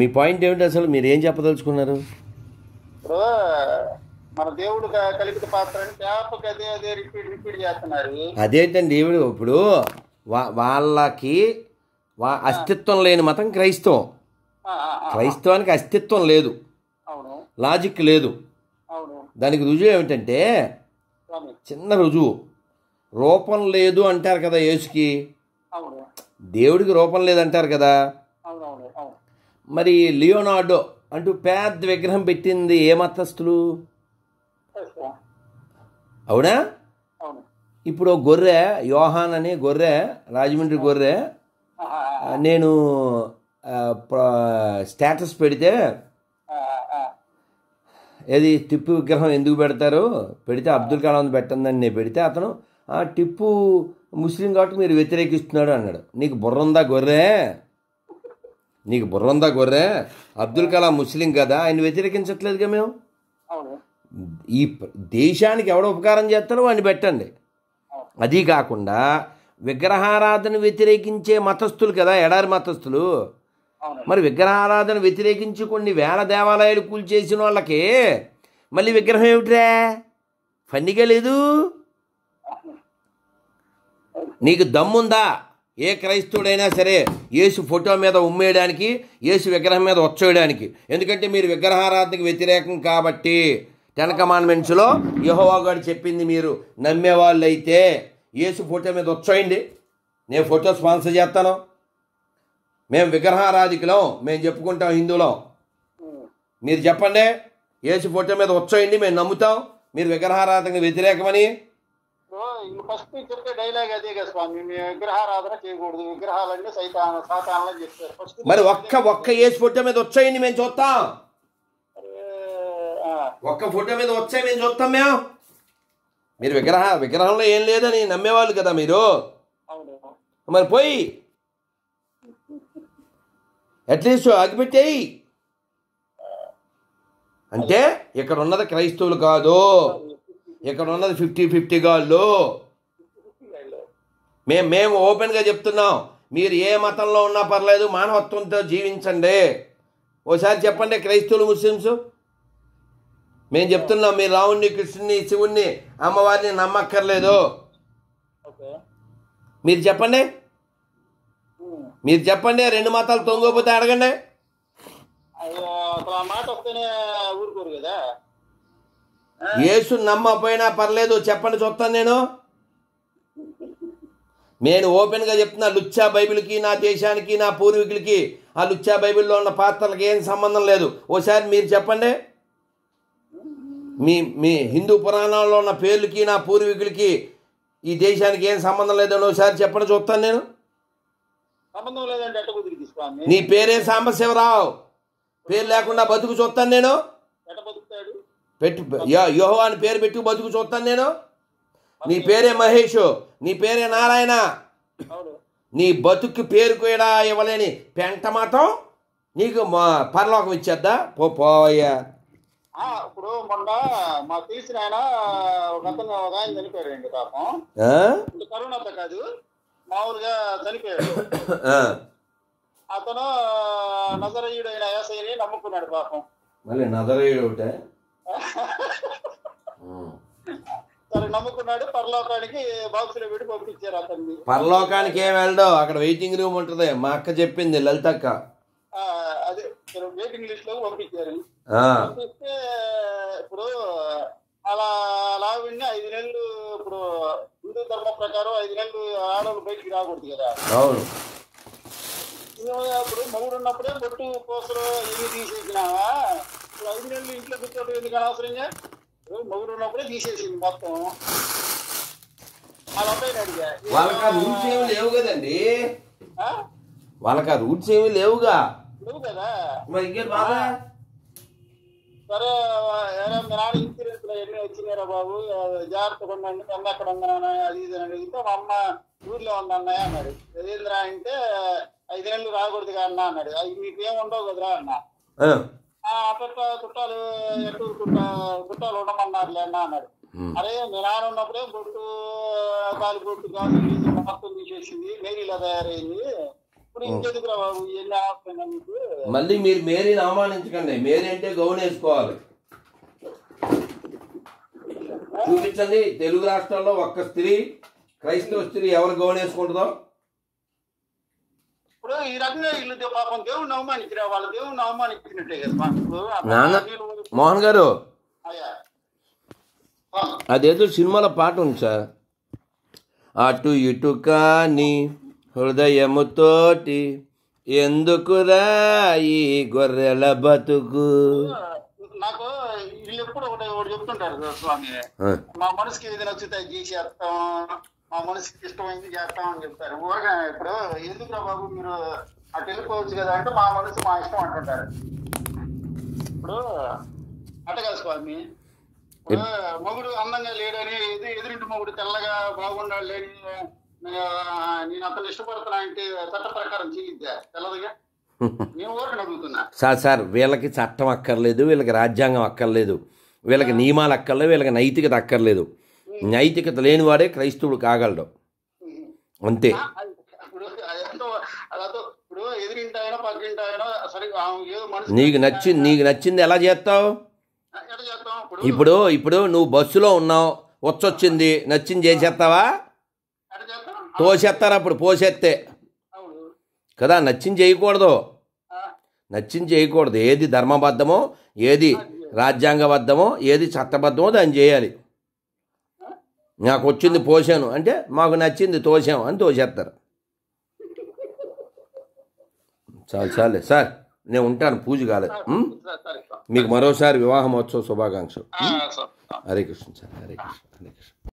మీ point ఏమిటి అసలు? మీరు ఏం చెప్పదలుచుకున్నారు? మన దేవుడు క- కల్పిత పాత్ర అదే అదే రిపీట్ రిపీట్ చేస్తున్నారు. అదేంటండి దేవుడు? ఇప్పుడు వాళ్ళకి వా అస్తిత్వం లేని మతం క్రైస్తవం. క్రైస్తవానికి అస్తిత్వం లేదు. లాజిక్ లేదు. దానికి రుజువు ఏమిటంటే చిన్న రుజువు. రూపం లేదు అంటారు కదా యేసుకి. దేవుడికి రూపం లేదంటారు కదా. అవును అవును అవును. మరి లియోనార్డో అంటూ పెద్ద విగ్రహం పెట్టింది ఏ మతస్థులు. అవునా? ఇప్పుడు గొర్రె యోహాన్ అనే గొర్రె రాజమండ్రి గొర్రె నేను స్టేటస్ పెడితే ఏది టిప్పు విగ్రహం ఎందుకు పెడతారు? పెడితే అబ్దుల్ కలాం పెట్టందని నేను పెడితే అతను ఆ టిప్పు ముస్లిం కాబట్టి మీరు వ్యతిరేకిస్తున్నాడు అన్నాడు. నీకు బుర్ర ఉందా గొర్రె? నీకు బుర్ర ఉందా గొర్రె? అబ్దుల్ కలాం ముస్లిం కదా ఆయన వ్యతిరేకించట్లేదుగా మేము? ఈ దేశానికి ఎవడ ఉపకారం చేస్తారో వాడిని పెట్టండి. అది కాకుండా విగ్రహారాధన వ్యతిరేకించే మతస్థులు కదా ఎడారి మతస్థులు. మరి విగ్రహారాధన వ్యతిరేకించి కొన్ని వేల దేవాలయాలు కూల్చేసిన వాళ్ళకి మళ్ళీ విగ్రహం ఏమిట్రా? ఫన్నీగా లేదు? నీకు దమ్ముందా? ఏ క్రైస్తవుడైనా సరే యేసు ఫోటో మీద ఉమ్మేయడానికి యేసు విగ్రహం మీద వచ్చేయడానికి. ఎందుకంటే మీరు విగ్రహారాధనకి వ్యతిరేకం కాబట్టి టెన్ కమాండ్మెంట్స్లో యహోవా గారు చెప్పింది మీరు నమ్మేవాళ్ళు అయితే యేసు ఫోటో మీద వచ్చేయండి. నేను ఫోటో స్పాన్సర్ చేస్తాను. మేము విగ్రహారాధికులం మేము చెప్పుకుంటాం హిందువులం. మీరు చెప్పండి యేసు ఫోటో మీద వచ్చేయండి మేము నమ్ముతాం. మీరు విగ్రహారాధనకి వ్యతిరేకమని ఫస్ట్ చెప్పే డైలాగ్ అదే కదా స్వామి. విగ్రహారాధన చేయకూడదు. విగ్రహాలన్నీ సైతాన సాతానని చెప్పారు. ఫస్ట్ మరి ఒక్క ఒక్క యేసు ఫోటో మీద వచ్చేయండి మేము చూస్తాం. ఒక్క ఫోటో మీద వచ్చే మేము చూస్తాం మేము. మీరు విగ్రహ విగ్రహంలో ఏం లేదని నమ్మేవాళ్ళు కదా మీరు? మరి పోయి. అట్లీస్ట్ అగిపెట్టేయి అంటే ఇక్కడ ఉన్నది క్రైస్తవులు కాదు. ఇక్కడ ఉన్నది ఫిఫ్టీ ఫిఫ్టీ గాళ్ళు. మేము మేము ఓపెన్గా చెప్తున్నాం. మీరు ఏ మతంలో ఉన్నా పర్లేదు మానవత్వంతో జీవించండి. ఓసారి చెప్పండి క్రైస్తవులు ముస్లిమ్స్? మేము చెప్తున్నాం మీరు రావుణ్ణి కృష్ణుని శివుణ్ణి అమ్మవారిని నమ్మక్కర్లేదు. మీరు చెప్పండి. మీరు చెప్పండి రెండు మతాలు తొంగపోతే అడగండి. యేసు నమ్మపోయినా పర్లేదు చెప్పండి చూస్తాను నేను. నేను ఓపెన్గా చెప్తున్నా లుచ్చా బైబిల్కి నా దేశానికి నా పూర్వీకులకి ఆ లుచ్చా బైబిల్లో ఉన్న పాత్రలకి ఏం సంబంధం లేదు. ఓసారి మీరు చెప్పండి. మీ మీ హిందూ పురాణాల్లో ఉన్న పేర్లకి నా పూర్వీకులకి ఈ దేశానికి ఏం సంబంధం లేదని ఒకసారి చెప్పండి చూస్తాను నేను. నీ పేరే సాంబశివరావు. పేరు లేకుండా బతుకు చూస్తాను నేను. పెట్టు యో- యోహో అని పేరు పెట్టి బతుకు చూస్తాను నేను. నీ పేరే మహేష్ నీ పేరే నారాయణ. అవును. నీ బతుకు పేరు కూడా ఇవ్వలేని పెంట మాత్రం నీకు మా పరలోకం ఇచ్చేద్దా? పో పోయా ఆ, ఇప్పుడు మొన్న మా తెలిసిన ఆయన ఒక అతను ఒక ఆయన చనిపోయాడండి పాపం. కరోనాతో కాదు మామూలుగా చనిపోయాడు. అతను నజరయుడు అయిన ఏసైని నమ్ముకున్నాడు పాపం. మళ్ళీ ఒకటే? ఉం. సరే నమ్ముకున్నాడు. పరలోకానికి బాక్సులో పెట్టి పంపించారు అతన్ని. పరలోకానికి ఏం వెళ్ళడం అక్కడ వెయిటింగ్ రూమ్ ఉంటుంది. మా అక్క చెప్పింది లలితక్క. ఆ, అదే వెయిటింగ్ లిస్ట్లో పంపించారు. పంపిస్తే ఇప్పుడు అలా అలా విని ఐదు నెలలు ఇప్పుడు హిందూ ధర్మం ప్రకారం ఐదు నెలలు ఆడవాళ్ళు బయటికి రాకూడదు కదా. అవును. ఇప్పుడు మొగుడు ఉన్నప్పుడే బొట్టు కోసలు ఇవి తీసేసినావా? ఇప్పుడు ఐదు నెలలు ఇంట్లో కూర్చోవడం ఎందుకు అనవసరంగా? మొగుడు ఉన్నప్పుడే తీసేసింది మొత్తం. వాళ్ళకి ఆ రూట్స్ ఏమి లేవు కదండి? వాళ్ళకి ఆ రూట్స్ ఏమి లేవుగా. లేవు కదా. మరి ఇంకేం సరే ఏరా మీ నాన్న ఇన్సూరెన్స్లో ఎన్ని వచ్చినారా బాబు? జాగ్రత్తగా ఉండండి. మీ అమ్మ ఎక్కడ ఉందన్నా అది ఇది అని అడిగితే మా అమ్మ ఊర్లో అన్నాడు. అంటే రాకూడదు కదా అన్న అన్నాడు. అవి మీకు ఏం ఉండవు కదరా అన్న. అట్ట చుట్టాలు ఎటు చుట్టా చుట్టాలు ఉండమన్నారులే అన్న అన్నాడు. అరే మీ నాన్న ఉన్నప్పుడే బొట్టు కాలు బొట్టు కాలు మొత్తం తీసేసింది మేరీలా తయారైంది. ఇప్పుడు ఇంకెందుకురా బాబు మీకు మళ్ళీ మీరు మేరీని అవమానించకండి. మేరీ అంటే గౌన్ వేసుకోవాలి. చూపించండి తెలుగు రాష్ట్రాల్లో ఒక్క స్త్రీ క్రైస్తవ స్త్రీ ఎవరు గౌన్ వేసుకుంటుందో? ఇప్పుడు ఈ రకంగా వీళ్ళు పాపం దేవుడిని వాళ్ళ దేవుడిని అవమానించినట్టే కదా మోహన్ గారు. అదేదో సినిమాలో పాట ఉంది సార్. అటు ఇటు కాని హృదయముతోటి ఎందుకురా ఈ గొర్రెల బతుకు? నాకు వీళ్ళు ఎప్పుడు ఒకటి చెప్తుంటారు స్వామి. మా మనసుకి ఏది నచ్చితే అది చేసేస్తాం మా మనసుకి ఇష్టమైంది చేస్తాం అని చెప్తారు. ఊరగా ఇప్పుడు ఎందుకురా బాబు మీరు అటు వెళ్ళిపోవచ్చు కదా అంటే మా మనసు మా ఇష్టం అంటుంటారు. ఇప్పుడు అట్ట కాదు స్వామి. మొగుడు అందంగా లేడని ఎదు ఎదురింటి మొగుడు తెల్లగా బాగుండాలి లేని నేను అతను ఇష్టపడుతున్నా అంటే చట్ట ప్రకారం చెల్లిద్దా తెల్లదిగా? సార్ సార్ వీళ్ళకి చట్టం అక్కర్లేదు వీళ్ళకి రాజ్యాంగం అక్కర్లేదు వీళ్ళకి నియమాలు అక్కర్లేదు వీళ్ళకి నైతికత అక్కర్లేదు. నైతికత లేనివాడే క్రైస్తవుడు కాగలడు. అంతే. నీకు నచ్చింది నీకు నచ్చింది ఎలా చేస్తావు? ఇప్పుడు ఇప్పుడు నువ్వు బస్సులో ఉన్నావు వచ్చొచ్చింది నచ్చింది చేసేస్తావా? తోసేస్తారు అప్పుడు పోసేస్తే కదా నచ్చింది చేయకూడదు. నచ్చింది చేయకూడదు. ఏది ధర్మబద్ధమో ఏది రాజ్యాంగబద్ధమో ఏది చట్టబద్ధమో దాన్ని చేయాలి. నాకు వచ్చింది పోసాను. అంటే మాకు నచ్చింది తోసాం అని తోసేస్తారు చాలు చాలే సార్ నేను ఉంటాను పూజ కాలేదు. మీకు మరోసారి వివాహ మహోత్సవ శుభాకాంక్షలు. హరే కృష్ణ సార్ హరే కృష్ణ హరే కృష్ణ.